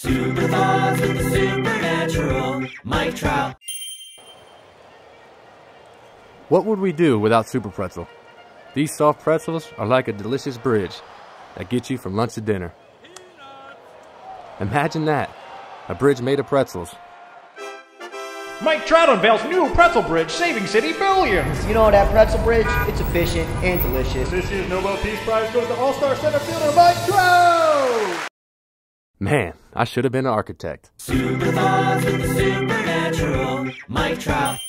Super thoughts with the supernatural Mike Trout. What would we do without Super Pretzel? These soft pretzels are like a delicious bridge that gets you from lunch to dinner. Imagine that, a bridge made of pretzels. Mike Trout unveils new pretzel bridge, saving city billions. You know that pretzel bridge? It's efficient and delicious. This year's Nobel Peace Prize goes to All-Star center fielder Mike Trout. Man, I should have been an architect. The supernatural Mike Trout.